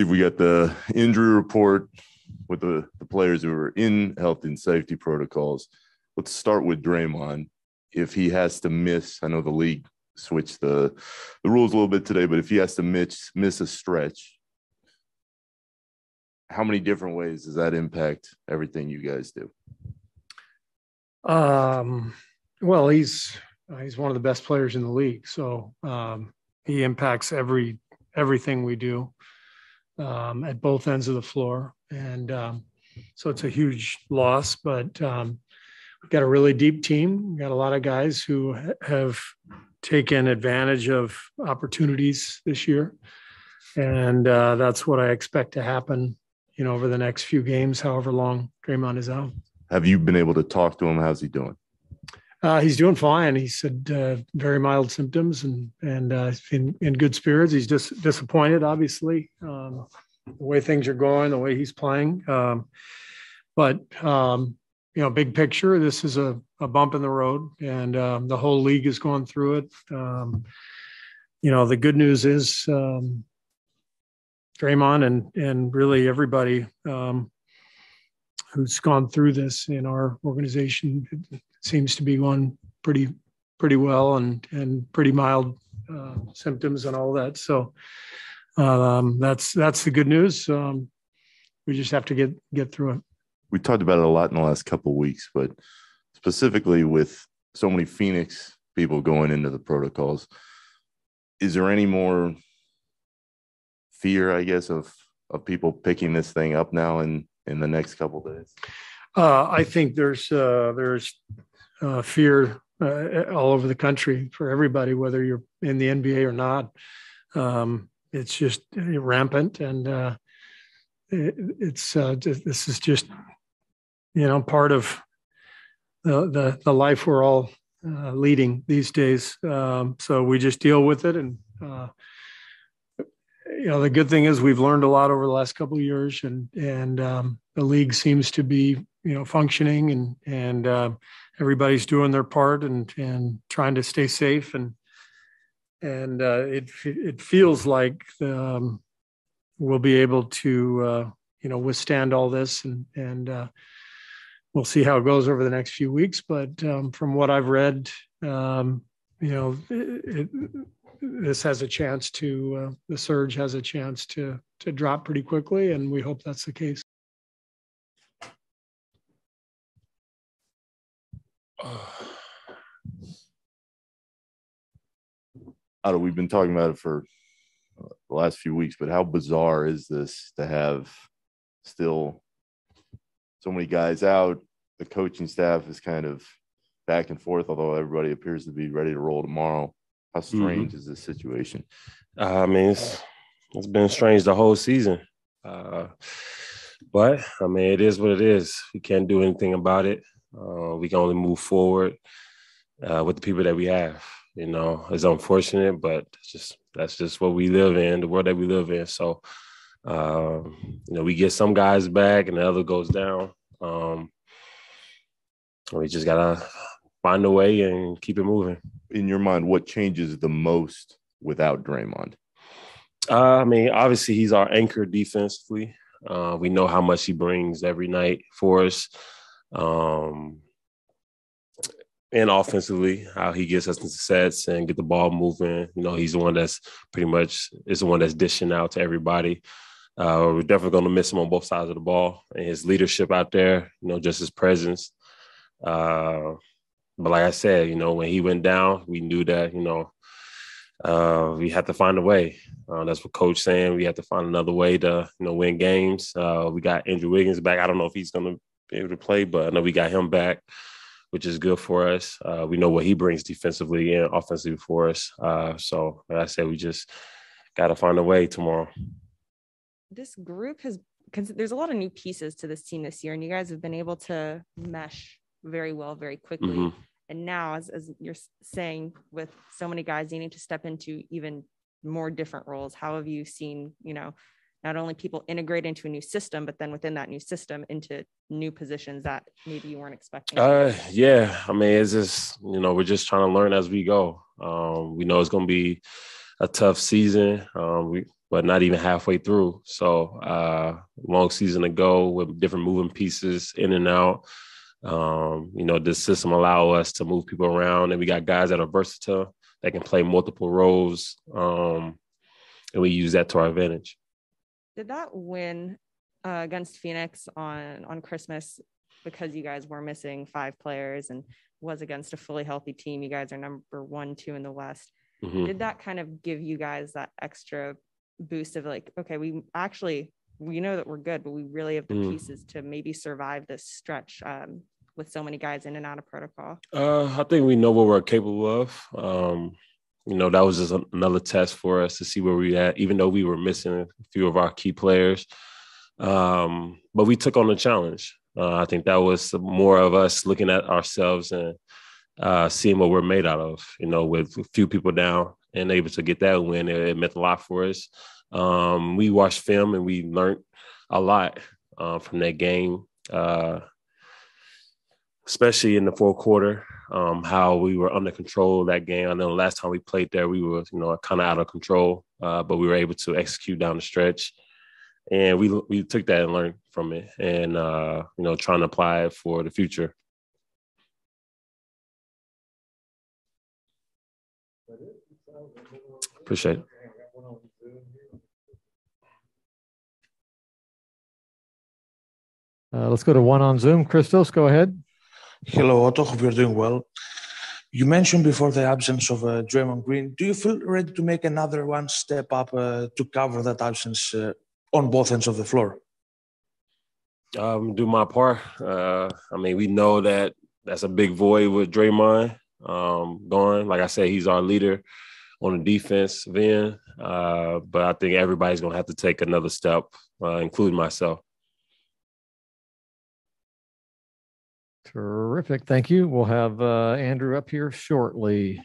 Steve, we got the injury report with the, the players who are in health and safety protocols. Let's start with Draymond. If he has to miss, I know the league switched the the rules a little bit today, but if he has to miss miss a stretch, how many different ways does that impact everything you guys do? Um, well, he's he's one of the best players in the league, so um, he impacts every everything we do um, at both ends of the floor, and um, so it's a huge loss. But um, we've got a really deep team. We've got a lot of guys who have taken advantage of opportunities this year, and uh, that's what I expect to happen. You know, over the next few games, however long Draymond is out. Have you been able to talk to him? How's he doing? Uh, he's doing fine. He said uh, very mild symptoms and and uh, in in good spirits. He's just disappointed, obviously, um, the way things are going, the way he's playing. Um, but um, you know, big picture, this is a, a bump in the road, and um, the whole league is going through it. Um, you know, the good news is um, Draymond and and really everybody who's gone through this in our organization seems to be going pretty pretty well and and pretty mild uh, symptoms and all that. So um, that's that's the good news. Um, we just have to get get through it. We talked about it a lot in the last couple of weeks, but specifically with so many Phoenix people going into the protocols, is there any more fear, I guess, of of people picking this thing up now in in the next couple days? Uh, I think there's uh, there's uh, fear uh, all over the country for everybody, whether you're in the NBA or not. Um, it's just rampant, and uh, it, it's uh, this is just you know part of the the, the life we're all uh, leading these days. Um, so we just deal with it, and uh, you know the good thing is we've learned a lot over the last couple of years, and and um, the league seems to be you know functioning and and uh, everybody's doing their part and and trying to stay safe and and uh, it it feels like um, we'll be able to uh, you know withstand all this and and uh, we'll see how it goes over the next few weeks. But um, from what I've read, um, you know, it, it, this has a chance to uh, the surge has a chance to to drop pretty quickly, and we hope that's the case. Otto, we've been talking about it for uh, the last few weeks, but how bizarre is this to have still so many guys out? The coaching staff is kind of back and forth, although everybody appears to be ready to roll tomorrow. How mm-hmm. strange mm-hmm. is this situation? Uh, I mean, it's, it's been strange the whole season. Uh, but I mean, it is what it is. We can't do anything about it. Uh, we can only move forward uh, with the people that we have. You know, it's unfortunate, but it's just that's just what we live in, the world that we live in. So, um, you know, we get some guys back, and the other goes down. Um, we just gotta find a way and keep it moving. In your mind, what changes the most without Draymond? Uh, I mean, obviously he's our anchor defensively. Uh, we know how much he brings every night for us. Um, and offensively, how he gets us into sets and get the ball moving. You know, he's the one that's pretty much is the one that's dishing out to everybody. Uh, we're definitely going to miss him on both sides of the ball and his leadership out there. You know, just his presence. Uh, but like I said, you know, when he went down, we knew that you know uh, we had to find a way. Uh, that's what coach saying. We had to find another way to you know win games. Uh, we got Andrew Wiggins back. I don't know if he's going to be able to play, but I know we got him back which is good for us. Uh, we know what he brings defensively and offensively for us. Uh, so, like I said, we just got to find a way tomorrow. This group has, there's a lot of new pieces to this team this year, and you guys have been able to mesh very well, very quickly. Mm-hmm. And now, as, as you're saying, with so many guys needing to step into even more different roles, how have you seen, you know, not only people integrate into a new system, but then within that new system into new positions that maybe you weren't expecting? Uh, yeah, I mean, it's just you know we're just trying to learn as we go. Um, we know it's going to be a tough season. Um, we but not even halfway through. So uh, long season to go with different moving pieces in and out. Um, you know, this system allow us to move people around, and we got guys that are versatile that can play multiple roles, um, and we use that to our advantage. Did that win uh, against Phoenix on on Christmas because you guys were missing five players and was against a fully healthy team? You guys are number one, two in the West. Mm-hmm. Did that kind of give you guys that extra boost of like, okay, we actually we know that we're good, but we really have the mm. pieces to maybe survive this stretch um, with so many guys in and out of protocol? Uh, I think we know what we're capable of. Um, you know, that was just another test for us to see where we at, even though we were missing a few of our key players. Um, but we took on the challenge. Uh, I think that was more of us looking at ourselves and uh, seeing what we're made out of. You know, with a few people down and able to get that win, it, it meant a lot for us. Um, we watched film and we learned a lot uh, from that game, uh, especially in the fourth quarter. Um, how we were under control that game. I know the last time we played there, we were you know kind of out of control, uh, but we were able to execute down the stretch, and we we took that and learned from it, and uh, you know trying to apply it for the future. Appreciate it. Uh, let's go to one on Zoom. Christos, go ahead. Hello, Otto. Hope you're doing well. You mentioned before the absence of uh, Draymond Green. Do you feel ready to make another one step up uh, to cover that absence uh, on both ends of the floor? Um, do my part. Uh, I mean, we know that that's a big void with Draymond um, going. Like I said, he's our leader on the defense end. Uh, but I think everybody's going to have to take another step, uh, including myself. Terrific. Thank you. We'll have uh, Andrew up here shortly.